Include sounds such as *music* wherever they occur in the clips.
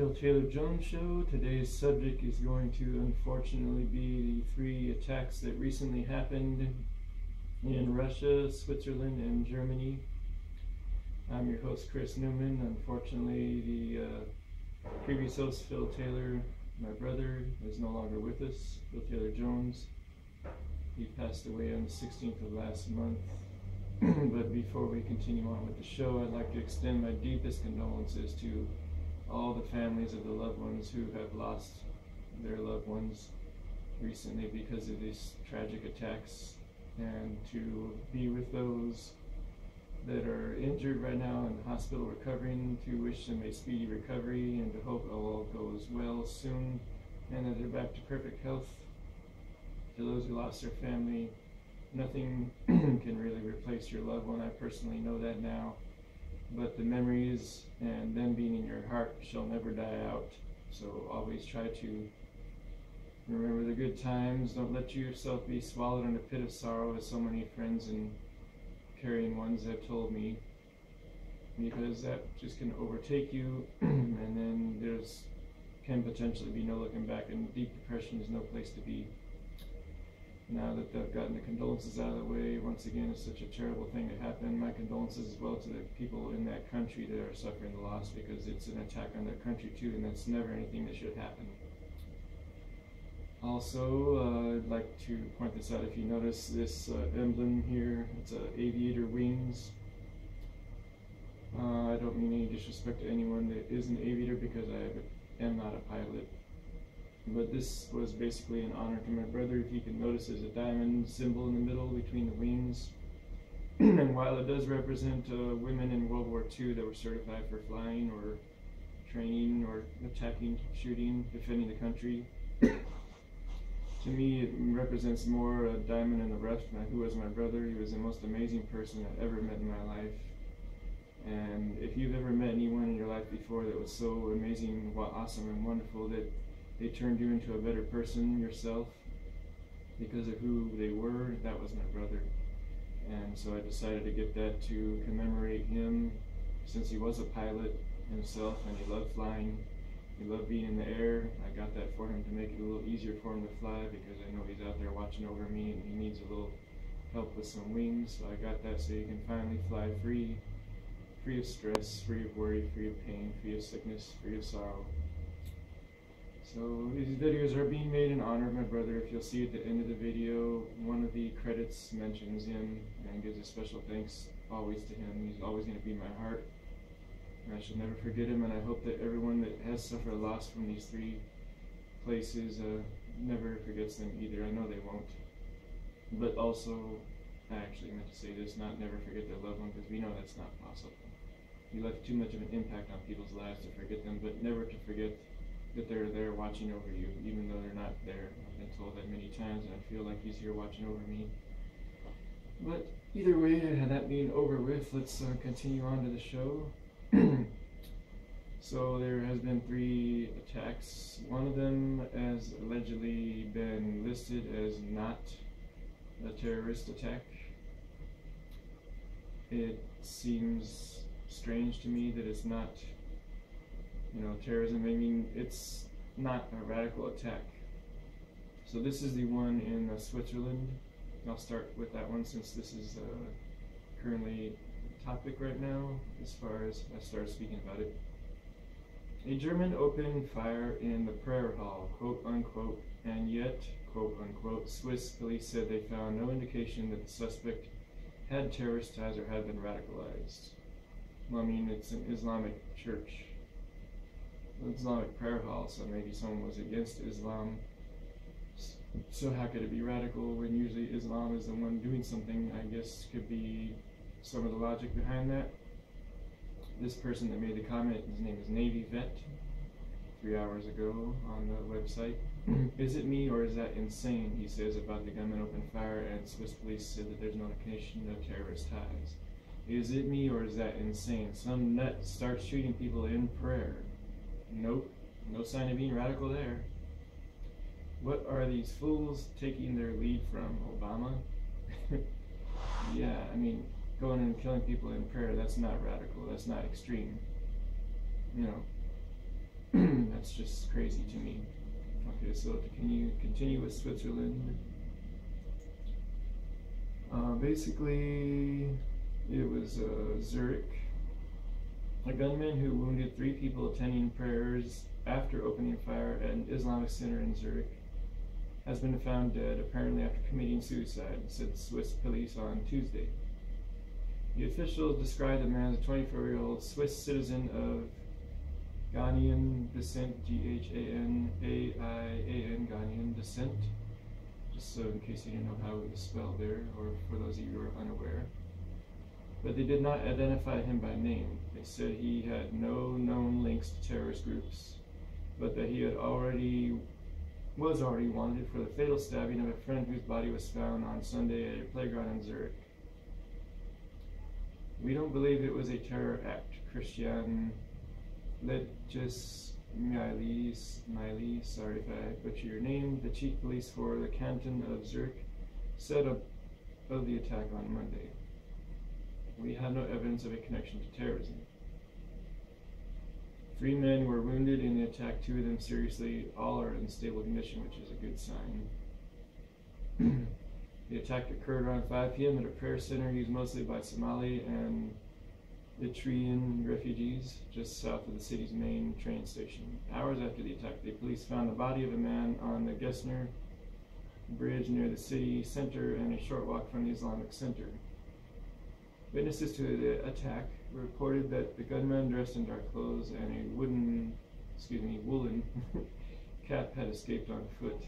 Phil Taylor Jones Show. Today's subject is going to unfortunately be the three attacks that recently happened in Russia, Switzerland, and Germany. I'm your host, Chris Newman. Unfortunately, the uh, previous host, Phil Taylor, my brother, is no longer with us. Phil Taylor Jones. He passed away on the 16th of last month. *clears throat* but before we continue on with the show, I'd like to extend my deepest condolences to all the families of the loved ones who have lost their loved ones recently because of these tragic attacks, and to be with those that are injured right now in the hospital recovering, to wish them a speedy recovery and to hope all goes well soon and that they're back to perfect health. To those who lost their family, nothing *clears throat* can really replace your loved one. I personally know that now but the memories and them being in your heart shall never die out. So always try to remember the good times. Don't let yourself be swallowed in a pit of sorrow, as so many friends and caring ones have told me, because that just can overtake you, *clears throat* and then there's can potentially be no looking back, and deep depression is no place to be now that they've gotten the condolences out of the way, once again, it's such a terrible thing to happen. My condolences as well to the people in that country that are suffering the loss because it's an attack on their country too, and that's never anything that should happen. Also, uh, I'd like to point this out. If you notice this uh, emblem here, it's a aviator wings. Uh, I don't mean any disrespect to anyone that is an aviator because I am not a pilot. But this was basically an honor to my brother. If you can notice, there's a diamond symbol in the middle between the wings. *clears throat* and while it does represent uh, women in World War II that were certified for flying or training or attacking, shooting, defending the country, *clears throat* to me it represents more a diamond in the rough. Who was my brother? He was the most amazing person I've ever met in my life. And if you've ever met anyone in your life before that was so amazing, awesome, and wonderful that they turned you into a better person yourself because of who they were. That was my brother. And so I decided to get that to commemorate him since he was a pilot himself and he loved flying. He loved being in the air. I got that for him to make it a little easier for him to fly because I know he's out there watching over me and he needs a little help with some wings. So I got that so he can finally fly free, free of stress, free of worry, free of pain, free of sickness, free of sorrow. So these videos are being made in honor of my brother. If you'll see at the end of the video, one of the credits mentions him and gives a special thanks always to him. He's always going to be in my heart. And I shall never forget him, and I hope that everyone that has suffered loss from these three places uh, never forgets them either. I know they won't. But also, I actually meant to say this, not never forget their loved one, because we know that's not possible. You left too much of an impact on people's lives to forget them, but never to forget that they're there watching over you, even though they're not there. I've been told that many times, and I feel like he's here watching over me. But either way, that being over with, let's uh, continue on to the show. *clears throat* so there has been three attacks. One of them has allegedly been listed as not a terrorist attack. It seems strange to me that it's not you know, terrorism. I mean, it's not a radical attack. So this is the one in uh, Switzerland. I'll start with that one since this is uh, currently topic right now as far as I started speaking about it. A German opened fire in the prayer hall, quote unquote, and yet, quote unquote, Swiss police said they found no indication that the suspect had terrorist ties or had been radicalized. Well, I mean, it's an Islamic church. Islamic prayer hall, so maybe someone was against Islam. So how could it be radical when usually Islam is the one doing something? I guess could be some of the logic behind that. This person that made the comment, his name is Navy Vet, three hours ago on the website. Mm-hmm. is it me or is that insane? He says about the gunman opened fire and Swiss police said that there's no indication of terrorist ties. Is it me or is that insane? Some nut starts shooting people in prayer. Nope, no sign of being radical there. What are these fools taking their lead from? Obama? *laughs* yeah, I mean, going and killing people in prayer, that's not radical, that's not extreme. You know, *clears throat* That's just crazy to me. Okay, so can you continue with Switzerland. Uh, basically, it was uh, Zurich. A gunman who wounded three people attending prayers after opening fire at an Islamic center in Zurich has been found dead, apparently after committing suicide, said Swiss police on Tuesday. The officials described the man as a 24 year old Swiss citizen of Ghanaian descent, G H A N A I A N, Ghanaian descent, just so in case you didn't know how it was spelled there, or for those of you who are unaware. But they did not identify him by name. They said he had no known links to terrorist groups, but that he had already was already wanted for the fatal stabbing of a friend whose body was found on Sunday at a playground in Zurich. We don't believe it was a terror act, Christian Legis Miley, Miley, sorry if I butcher your name, the chief police for the canton of Zurich, said of, of the attack on Monday. We have no evidence of a connection to terrorism. Three men were wounded in the attack, two of them seriously. All are in stable condition, which is a good sign. *clears throat* the attack occurred around 5 p.m. at a prayer center used mostly by Somali and Eritrean refugees just south of the city's main train station. Hours after the attack, the police found the body of a man on the Gessner Bridge near the city center and a short walk from the Islamic Center. Witnesses to the attack reported that the gunman dressed in dark clothes and a wooden, excuse me, woolen *laughs* cap had escaped on foot.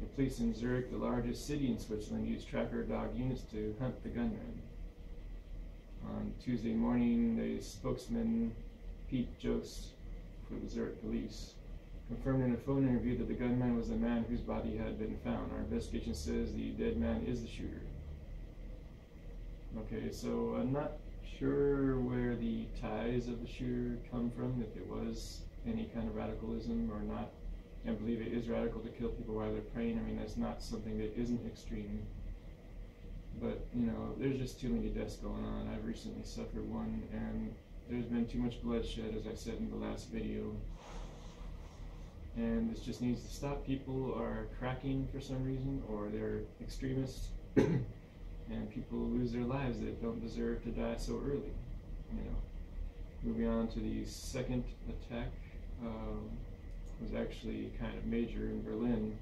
The police in Zurich, the largest city in Switzerland, used tracker dog units to hunt the gunman. On Tuesday morning, the spokesman, Pete Jost, for the Zurich police, confirmed in a phone interview that the gunman was the man whose body had been found. Our investigation says the dead man is the shooter. Okay, so I'm not sure where the ties of the shooter come from, if it was any kind of radicalism or not. I believe it is radical to kill people while they're praying. I mean, that's not something that isn't extreme. But, you know, there's just too many deaths going on. I've recently suffered one, and there's been too much bloodshed, as I said in the last video. And this just needs to stop. People are cracking for some reason, or they're extremists. *clears throat* and people lose their lives that don't deserve to die so early. You know. Moving on to the second attack um, was actually kind of major in Berlin.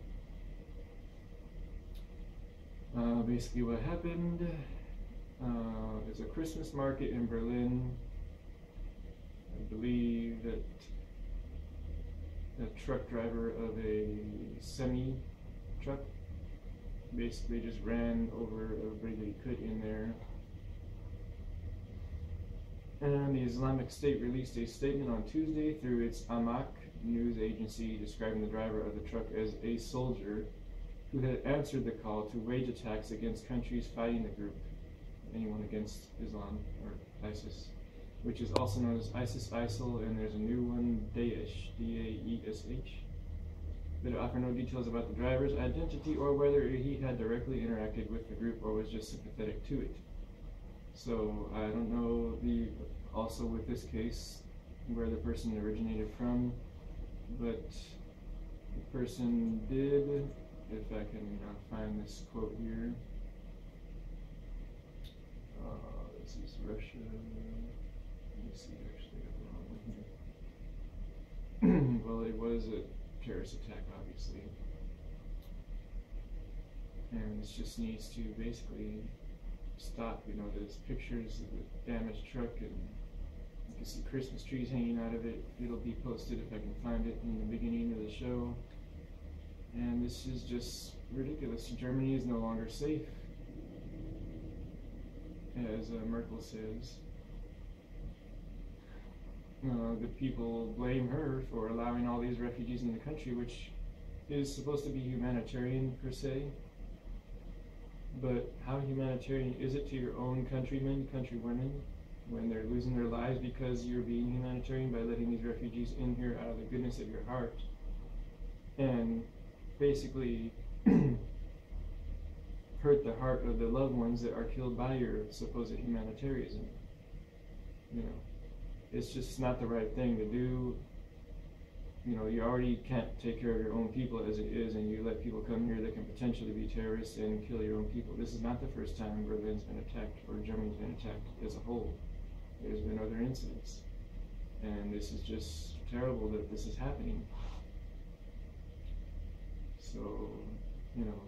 Uh, basically, what happened uh, is a Christmas market in Berlin. I believe that a truck driver of a semi truck basically just ran over everybody that he could in there. And the Islamic State released a statement on Tuesday through its Amaq news agency describing the driver of the truck as a soldier who had answered the call to wage attacks against countries fighting the group, anyone against Islam or ISIS, which is also known as ISIS ISIL, and there's a new one, Daesh, D They offer no details about the driver's identity or whether he had directly interacted with the group or was just sympathetic to it. So I don't know the also with this case where the person originated from, but the person did, if I can find this quote here. Uh, this is Russia. Let me see, actually, I the wrong one here. *clears throat* well, it was a terrorist attack, obviously. And this just needs to basically stop. You know, there's pictures of the damaged truck, and you can see Christmas trees hanging out of it. It'll be posted if I can find it in the beginning of the show. And this is just ridiculous. Germany is no longer safe, as uh, Merkel says the people blame her for allowing all these refugees in the country, which is supposed to be humanitarian per se. But how humanitarian is it to your own countrymen, countrywomen, when they're losing their lives because you're being humanitarian by letting these refugees in here out of the goodness of your heart? And basically *clears throat* hurt the heart of the loved ones that are killed by your supposed humanitarianism. You know it's just not the right thing to do. you know, you already can't take care of your own people as it is, and you let people come here that can potentially be terrorists and kill your own people. This is not the first time Berlin's been attacked or Germany's been attacked as a whole. There's been other incidents. And this is just terrible that this is happening. So, you know,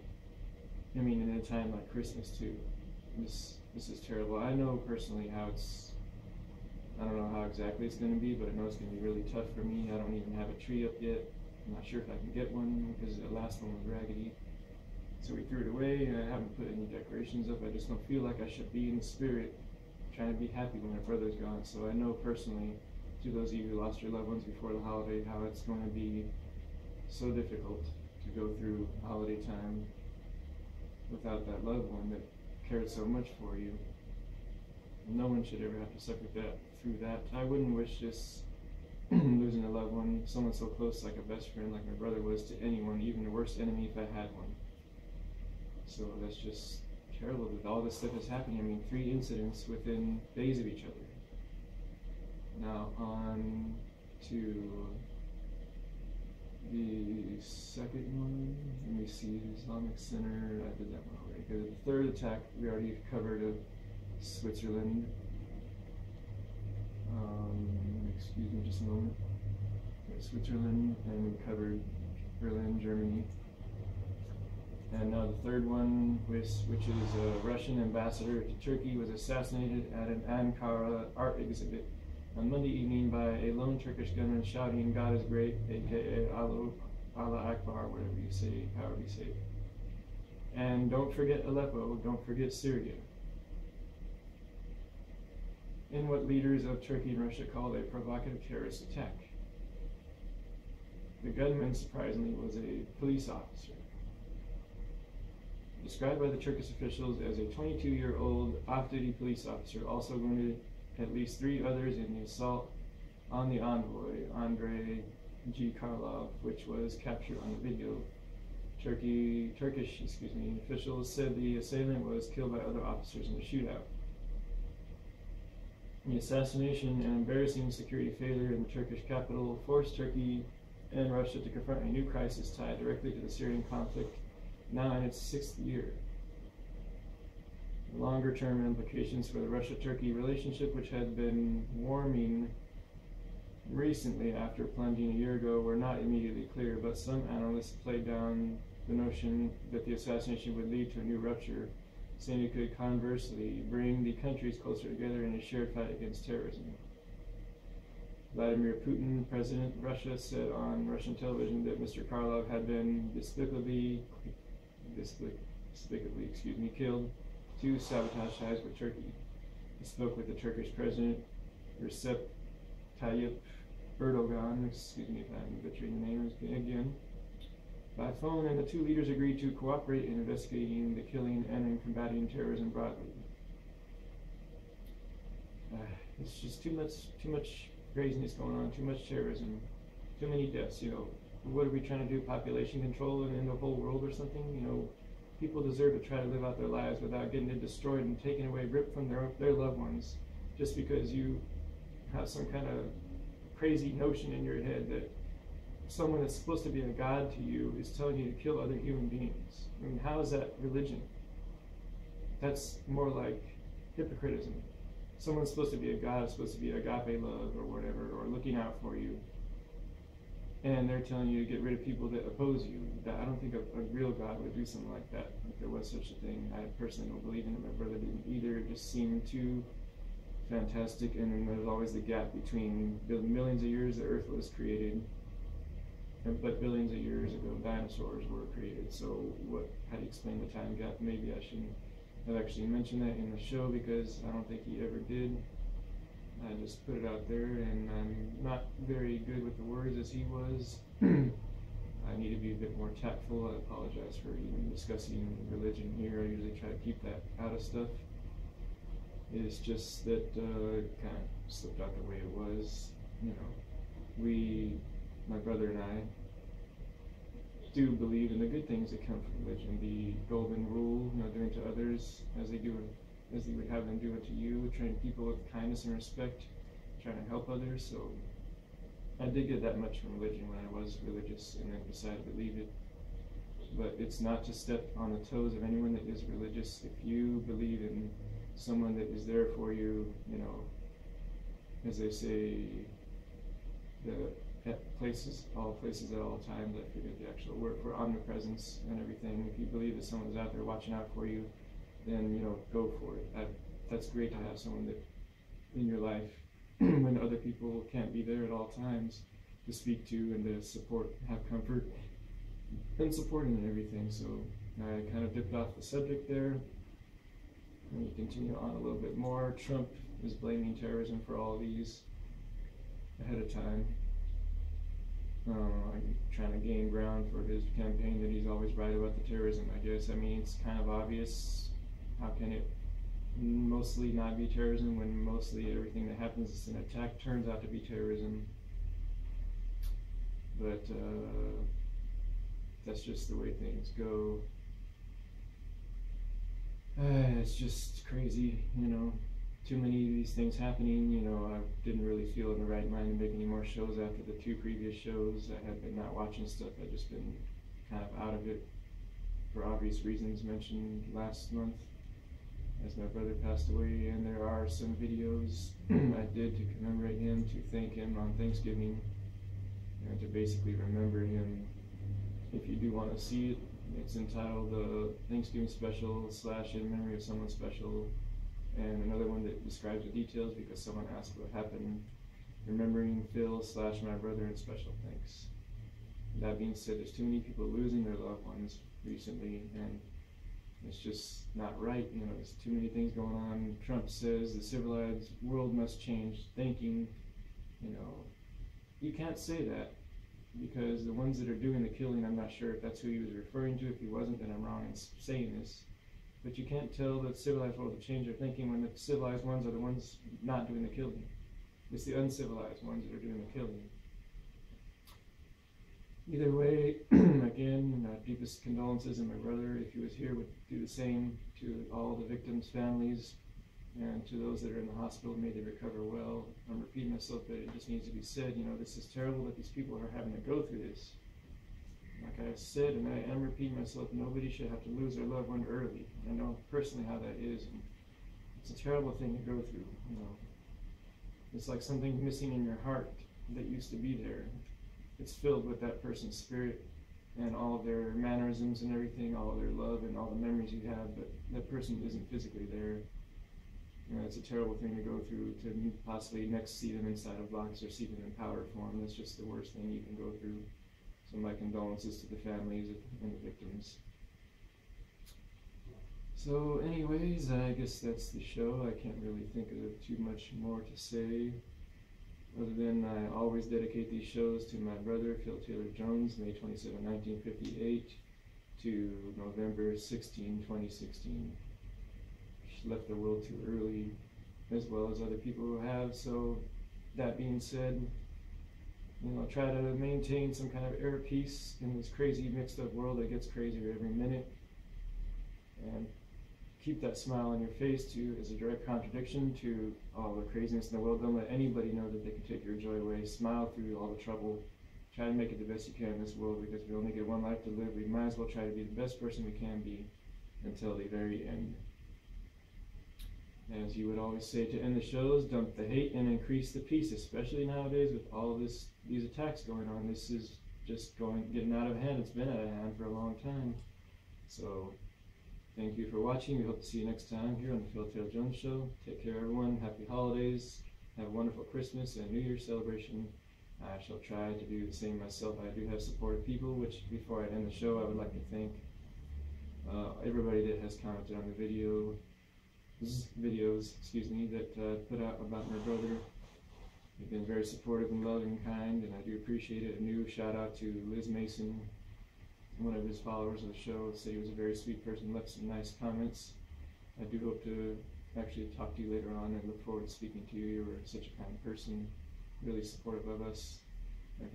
I mean, in a time like Christmas too, this this is terrible. I know personally how it's. I don't know how exactly it's going to be, but I know it's going to be really tough for me. I don't even have a tree up yet. I'm not sure if I can get one because the last one was raggedy. So we threw it away, and I haven't put any decorations up. I just don't feel like I should be in the spirit, trying to be happy when my brother's gone. So I know personally, to those of you who lost your loved ones before the holiday, how it's going to be so difficult to go through holiday time without that loved one that cared so much for you. No one should ever have to suffer that through that. I wouldn't wish this *clears throat* losing a loved one, someone so close like a best friend like my brother was to anyone, even the worst enemy if I had one. So that's just terrible that all this stuff is happening. I mean, three incidents within days of each other. Now on to the second one. Let me see, Islamic Center. I did that one already. The third attack we already covered of Switzerland. Um, excuse me, just a moment. Switzerland, and we covered Berlin, Germany. And now the third one, which, which is a Russian ambassador to Turkey, was assassinated at an Ankara art exhibit on Monday evening by a lone Turkish gunman shouting, God is great, aka Allah, Akbar, whatever you say, however you say. And don't forget Aleppo, don't forget Syria. In what leaders of Turkey and Russia called a provocative terrorist attack. The gunman, surprisingly, was a police officer. Described by the Turkish officials as a 22 year old off duty police officer, also wounded at least three others in the assault on the envoy, Andrei G. Karlov, which was captured on the video. Turkey, Turkish, excuse me, officials said the assailant was killed by other officers in the shootout. The assassination and embarrassing security failure in the Turkish capital forced Turkey and Russia to confront a new crisis tied directly to the Syrian conflict, now in its sixth year. Longer term implications for the Russia Turkey relationship, which had been warming recently after plunging a year ago, were not immediately clear, but some analysts played down the notion that the assassination would lead to a new rupture, it could conversely bring the countries closer together in a shared fight against terrorism. Vladimir Putin, President of Russia, said on Russian television that Mr. Karlov had been despicably, despicably, despicably excuse me, killed to sabotage ties with Turkey. He spoke with the Turkish President Recep Tayyip Erdogan, excuse me if I'm butchering the name again, by phone, and the two leaders agreed to cooperate in investigating the killing and in combating terrorism broadly. Uh, it's just too much, too much craziness going on, too much terrorism, too many deaths. You know, what are we trying to do? Population control in, in the whole world or something? You know, people deserve to try to live out their lives without getting it destroyed and taken away, ripped from their their loved ones, just because you have some kind of crazy notion in your head that someone that's supposed to be a god to you is telling you to kill other human beings. I mean, how is that religion? That's more like hypocritism. Someone's supposed to be a god, supposed to be agape love or whatever, or looking out for you and they're telling you to get rid of people that oppose you. That I don't think a, a, real God would do something like that. If there was such a thing, I personally don't believe in it. My brother didn't either. It just seemed too fantastic, and then there's always the gap between the millions of years the Earth was created, and, but billions of years ago dinosaurs were created. So what? How do you explain the time gap? Maybe I shouldn't have actually mentioned that in the show because I don't think he ever did. I just put it out there, and I'm not very good with the words as he was. *clears throat* I need to be a bit more tactful. I apologize for even discussing religion here. I usually try to keep that out of stuff. It's just that uh, it kind of slipped out the way it was. You know, we, my brother and I, do believe in the good things that come from religion. The golden rule, you know, doing to others as they do as you would have them do it to you, treating people with kindness and respect, trying to help others. So I did get that much from religion when I was religious and then decided to leave it. But it's not to step on the toes of anyone that is religious. If you believe in someone that is there for you, you know, as they say, the at places, all places at all times. I forget the actual word for omnipresence and everything. If you believe that someone's out there watching out for you, then you know go for it. I, that's great to have someone that in your life *clears throat* when other people can't be there at all times to speak to and to support, have comfort and support and everything. So I kind of dipped off the subject there. Let me continue on a little bit more. Trump is blaming terrorism for all these ahead of time. Uh, trying to gain ground for his campaign that he's always right about the terrorism. I guess. I mean, it's kind of obvious. How can it mostly not be terrorism when mostly everything that happens is an attack turns out to be terrorism? But uh, that's just the way things go. Uh, *sighs* it's just crazy, you know too many of these things happening. You know, I didn't really feel in the right mind to make any more shows after the two previous shows. I had been not watching stuff. I'd just been kind of out of it for obvious reasons mentioned last month as my brother passed away. And there are some videos *clears throat* I did to commemorate him, to thank him on Thanksgiving, and to basically remember him. If you do want to see it, it's entitled the Thanksgiving Special slash In Memory of Someone Special and another one that describes the details because someone asked what happened. Remembering Phil slash my brother and special thanks. That being said, there's too many people losing their loved ones recently, and it's just not right. You know, there's too many things going on. Trump says the civilized world must change thinking. You know, you can't say that because the ones that are doing the killing, I'm not sure if that's who he was referring to. If he wasn't, then I'm wrong in saying this. But you can't tell the civilized world to change their thinking when the civilized ones are the ones not doing the killing. It's the uncivilized ones that are doing the killing. Either way, *clears throat* again, uh, deepest condolences, and my brother, if he was here, would do the same to all the victims' families and to those that are in the hospital. May they recover well. I'm repeating myself, but it just needs to be said. You know, this is terrible that these people are having to go through this. I said, and I am repeating myself, nobody should have to lose their loved one early. I know personally how that is. And it's a terrible thing to go through. You know, it's like something missing in your heart that used to be there. It's filled with that person's spirit and all of their mannerisms and everything, all of their love and all the memories you have, but that person isn't physically there. You know, it's a terrible thing to go through to possibly next see them inside a box or see them in powder form. That's just the worst thing you can go through. So my condolences to the families and the victims. So anyways, I guess that's the show. I can't really think of too much more to say. Other than I always dedicate these shows to my brother, Phil Taylor Jones, May 27, 1958 to November 16, 2016. She left the world too early, as well as other people who have. So that being said, you know, try to maintain some kind of air peace in this crazy mixed up world that gets crazier every minute. And keep that smile on your face too is a direct contradiction to all the craziness in the world. Don't let anybody know that they can take your joy away. Smile through all the trouble. Try to make it the best you can in this world because we only get one life to live. We might as well try to be the best person we can be until the very end. As you would always say to end the shows, dump the hate and increase the peace, especially nowadays with all this these attacks going on. This is just going getting out of hand. It's been out of hand for a long time. So thank you for watching. We hope to see you next time here on the Phil Taylor Jones Show. Take care everyone. Happy holidays. Have a wonderful Christmas and New Year's celebration. I shall try to do the same myself. I do have supportive people, which before I end the show, I would like to thank uh, everybody that has commented on the video, videos, excuse me, that uh, put out about my brother. They've been very supportive and loving and kind, and I do appreciate it. A new shout out to Liz Mason, one of his followers of the show, said he was a very sweet person, left some nice comments. I do hope to actually talk to you later on and look forward to speaking to you. You were such a kind person, really supportive of us.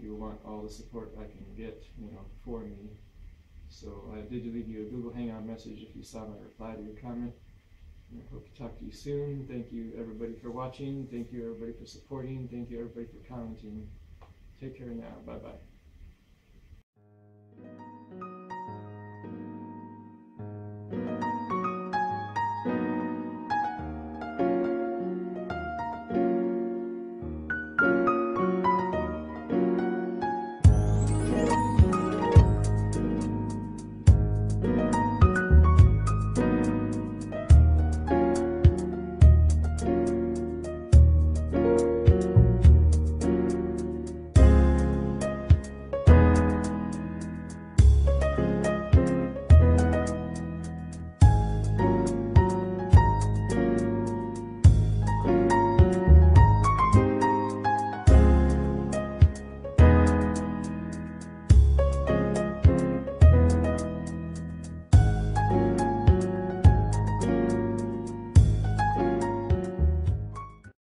He will want all the support I can get, you know, for me. So I did leave you a Google Hangout message if you saw my reply to your comment. I hope to talk to you soon. Thank you everybody for watching. Thank you everybody for supporting. Thank you everybody for commenting. Take care now. Bye bye.